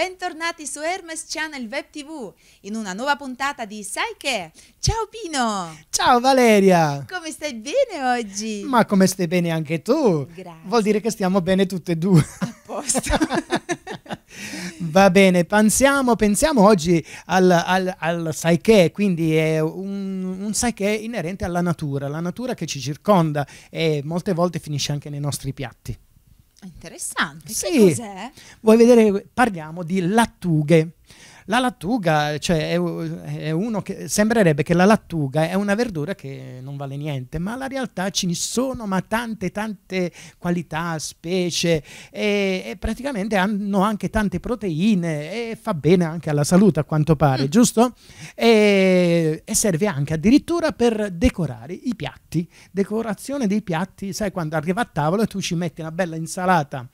bentornati su Hermes Channel Web TV in una nuova puntata di Sai che? Ciao Pino! Ciao Valeria! Come stai bene oggi? Ma come stai bene anche tu? Grazie. Vuol dire che stiamo bene tutte e due. A posto. Va bene, pensiamo, pensiamo oggi al, al, al sai che, quindi è un, un sai che inerente alla natura, la natura che ci circonda e molte volte finisce anche nei nostri piatti. Interessante. Sì. Che cos'è? Vuoi vedere? Parliamo di lattughe. La lattuga, cioè, è, è uno che sembrerebbe che la lattuga è una verdura che non vale niente, ma la realtà ci ne sono ma tante, tante qualità, specie e, e praticamente hanno anche tante proteine e fa bene anche alla salute a quanto pare, Mm. giusto? E, e serve anche addirittura per decorare i piatti, decorazione dei piatti, sai quando arriva a tavola e tu ci metti una bella insalata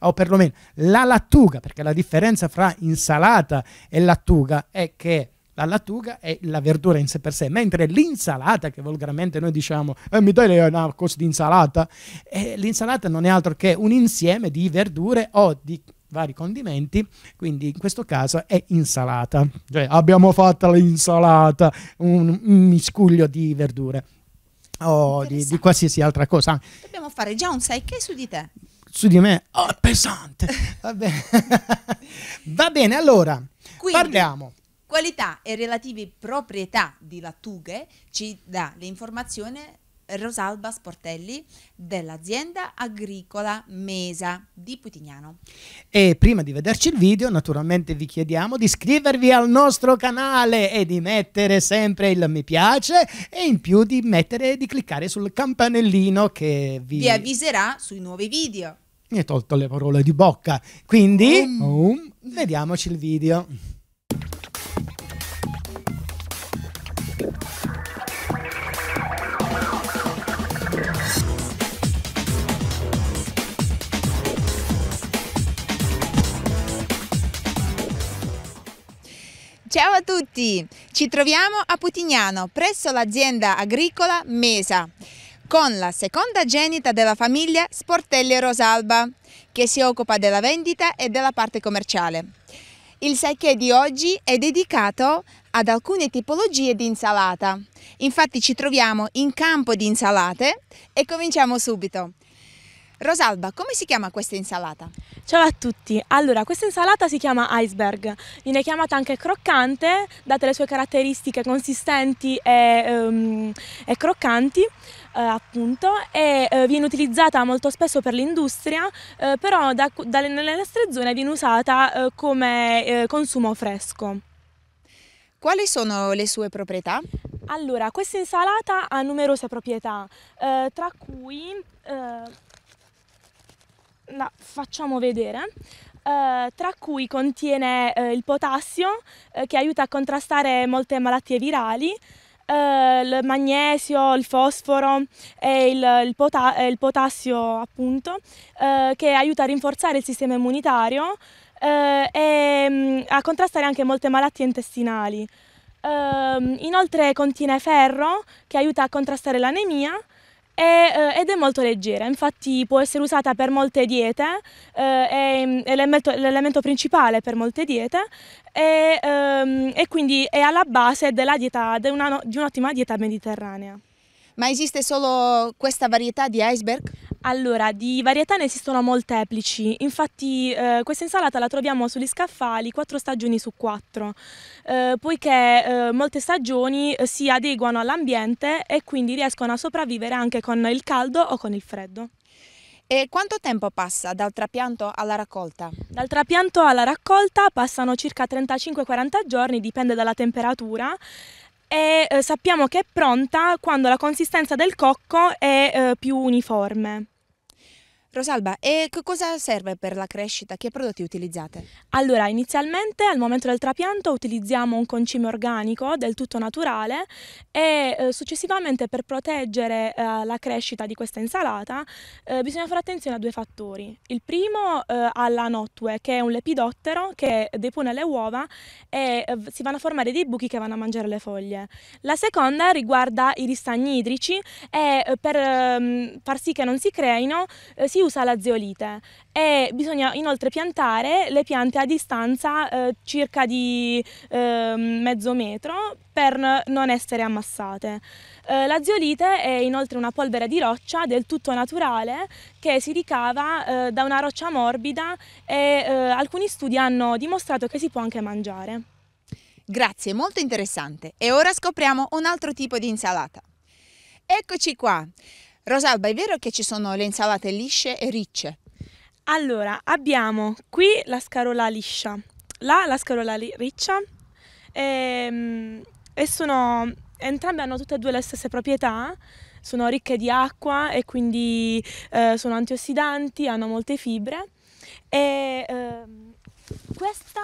o perlomeno la lattuga, perché la differenza fra insalata e lattuga è che la lattuga è la verdura in sé per sé, mentre l'insalata, che volgarmente noi diciamo, eh, mi dai una cosa di insalata, eh, l'insalata non è altro che un insieme di verdure o di vari condimenti, quindi in questo caso è insalata, cioè abbiamo fatto l'insalata, un, un miscuglio di verdure o di, di qualsiasi altra cosa. Dobbiamo fare già un sai che su di te. Su di me, oh, è pesante. Va bene, Va bene allora Quindi, parliamo. qualità e relative proprietà di lattughe ci dà l'informazione Rosalba Sportelli dell'azienda agricola Mesa di Putignano. E prima di vederci il video, naturalmente vi chiediamo di iscrivervi al nostro canale e di mettere sempre il mi piace e in più di mettere di cliccare sul campanellino che vi, Vi avviserà sui nuovi video. mi hai tolto le parole di bocca. Quindi, Um. um, vediamoci il video. A tutti, ci troviamo a Putignano presso l'azienda agricola Mesa con la seconda genita della famiglia Sportelli Rosalba che si occupa della vendita e della parte commerciale. Il sai che di oggi è dedicato ad alcune tipologie di insalata. Infatti ci troviamo in campo di insalate e cominciamo subito. Rosalba, come si chiama questa insalata? Ciao a tutti, allora questa insalata si chiama iceberg, viene chiamata anche croccante date le sue caratteristiche consistenti e, ehm, e croccanti eh, appunto e eh, viene utilizzata molto spesso per l'industria eh, però da- dalle- nelle nostre zone viene usata eh, come eh, consumo fresco. Quali sono le sue proprietà? Allora, questa insalata ha numerose proprietà, eh, tra cui la facciamo vedere. eh, tra cui contiene eh, il potassio eh, che aiuta a contrastare molte malattie virali, eh, il magnesio, il fosforo e il, il pota- e il potassio appunto eh, che aiuta a rinforzare il sistema immunitario eh, e mm, a contrastare anche molte malattie intestinali. Ehm, inoltre contiene ferro che aiuta a contrastare l'anemia e, eh, ed è molto leggera, infatti può essere usata per molte diete, eh, è, è l'elemento, principale per molte diete e, ehm, e quindi è alla base della dieta, di un'ottima dieta mediterranea. Ma esiste solo questa varietà di iceberg? Allora, di varietà ne esistono molteplici, infatti eh, questa insalata la troviamo sugli scaffali quattro stagioni su quattro, eh, poiché eh, molte stagioni eh, si adeguano all'ambiente e quindi riescono a sopravvivere anche con il caldo o con il freddo. E quanto tempo passa dal trapianto alla raccolta? Dal trapianto alla raccolta passano circa 35-40 giorni, dipende dalla temperatura. E eh, sappiamo che è pronta quando la consistenza del cocco è eh, più uniforme. Rosalba, e che cosa serve per la crescita? Che prodotti utilizzate? Allora, inizialmente al momento del trapianto utilizziamo un concime organico del tutto naturale e eh, successivamente per proteggere eh, la crescita di questa insalata eh, bisogna fare attenzione a due fattori. Il primo eh, alla notue, che è un lepidottero che depone le uova e eh, si vanno a formare dei buchi che vanno a mangiare le foglie. La seconda riguarda i ristagni idrici e eh, per ehm, far sì che non si creino si si usa la zeolite e bisogna inoltre piantare le piante a distanza eh, circa di eh, mezzo metro per non essere ammassate. Eh, la zeolite è inoltre una polvere di roccia del tutto naturale che si ricava eh, da una roccia morbida e eh, alcuni studi hanno dimostrato che si può anche mangiare. Grazie, molto interessante. E ora scopriamo un altro tipo di insalata. Eccoci qua. Rosalba, è vero che ci sono le insalate lisce e ricce? Allora, abbiamo qui la scarola liscia, là la scarola riccia. E, ehm, e sono, entrambe hanno tutte e due le stesse proprietà, sono ricche di acqua e quindi eh, sono antiossidanti, hanno molte fibre. E eh, questa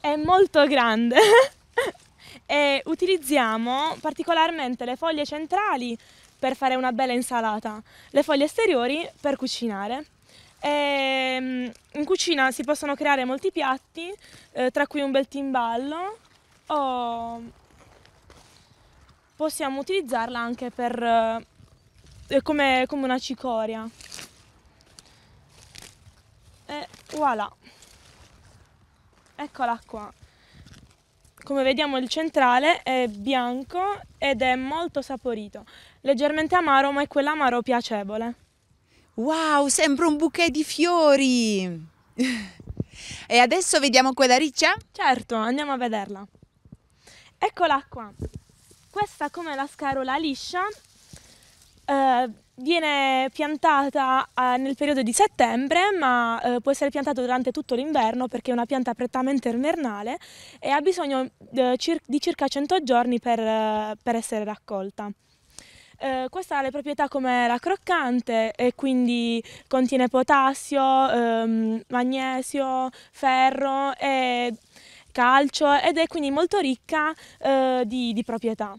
è molto grande utilizziamo particolarmente le foglie centrali per fare una bella insalata, le foglie esteriori per cucinare. E, ehm, in cucina si possono creare molti piatti, eh, tra cui un bel timballo o possiamo utilizzarla anche per, eh, come, come una cicoria. E voilà! Eccola qua. Come vediamo il centrale è bianco ed è molto saporito, leggermente amaro ma è quell'amaro piacevole. Wow, sembra un bouquet di fiori! e adesso vediamo quella riccia? Certo, andiamo a vederla. Eccola qua. Questa come la scarola liscia eh, viene piantata eh, nel periodo di settembre, ma eh, può essere piantata durante tutto l'inverno perché è una pianta prettamente invernale e ha bisogno eh, di circa 100 giorni per, per essere raccolta. Eh, questa ha le proprietà come la croccante e quindi contiene potassio, ehm, magnesio, ferro e calcio ed è quindi molto ricca eh, di, di proprietà.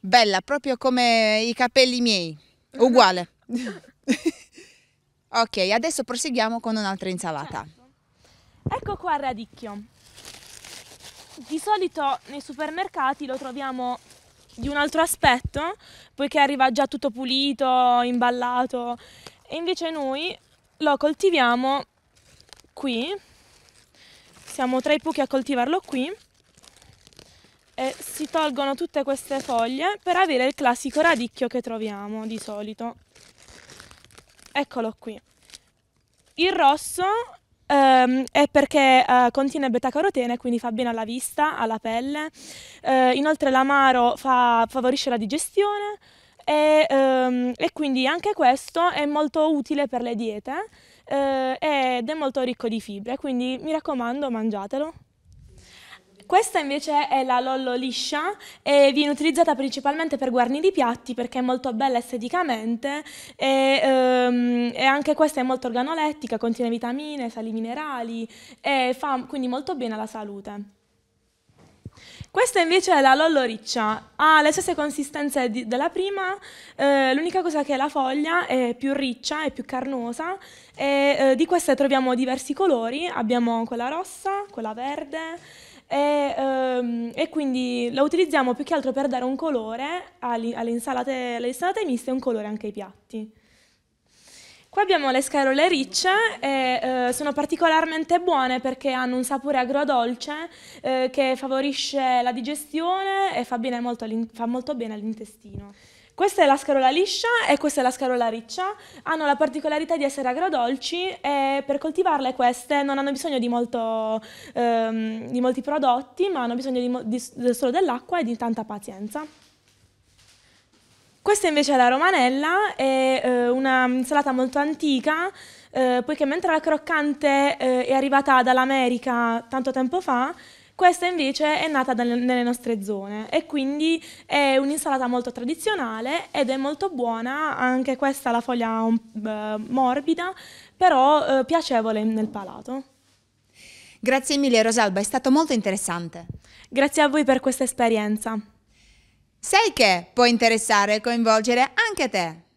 Bella, proprio come i capelli miei, uguale. ok, adesso proseguiamo con un'altra insalata. Certo. Ecco qua il radicchio. Di solito nei supermercati lo troviamo di un altro aspetto, poiché arriva già tutto pulito, imballato, e invece noi lo coltiviamo qui, siamo tra i pochi a coltivarlo qui, e si tolgono tutte queste foglie per avere il classico radicchio che troviamo di solito. Eccolo qui. Il rosso ehm, è perché eh, contiene beta-carotene, quindi fa bene alla vista, alla pelle. Eh, inoltre l'amaro fa, favorisce la digestione e, ehm, e, quindi anche questo è molto utile per le diete eh, ed è molto ricco di fibre, quindi mi raccomando mangiatelo. Questa invece è la lollo liscia e viene utilizzata principalmente per guarnire i piatti perché è molto bella esteticamente e, ehm, e anche questa è molto organolettica, contiene vitamine, sali minerali e fa quindi molto bene alla salute. Questa invece è la lollo riccia, ha le stesse consistenze di, della prima, eh, l'unica cosa che la foglia è più riccia, è più carnosa e eh, di queste troviamo diversi colori, abbiamo quella rossa, quella verde, e, um, e, quindi la utilizziamo più che altro per dare un colore alle, insalate, alle insalate miste e un colore anche ai piatti. Qua abbiamo le scarole ricce e eh, sono particolarmente buone perché hanno un sapore agrodolce eh, che favorisce la digestione e fa, molto, fa molto bene all'intestino. Questa è la scarola liscia e questa è la scarola riccia. Hanno la particolarità di essere agrodolci e per coltivarle queste non hanno bisogno di, molto, ehm, di molti prodotti, ma hanno bisogno di, di, solo dell'acqua e di tanta pazienza. Questa invece è la romanella, è eh, una insalata molto antica, eh, poiché mentre la croccante eh, è arrivata dall'America tanto tempo fa, questa invece è nata nelle nostre zone e quindi è un'insalata molto tradizionale ed è molto buona, anche questa la foglia uh, morbida, però uh, piacevole nel palato. Grazie mille Rosalba, è stato molto interessante. Grazie a voi per questa esperienza. Sai che può interessare e coinvolgere anche te.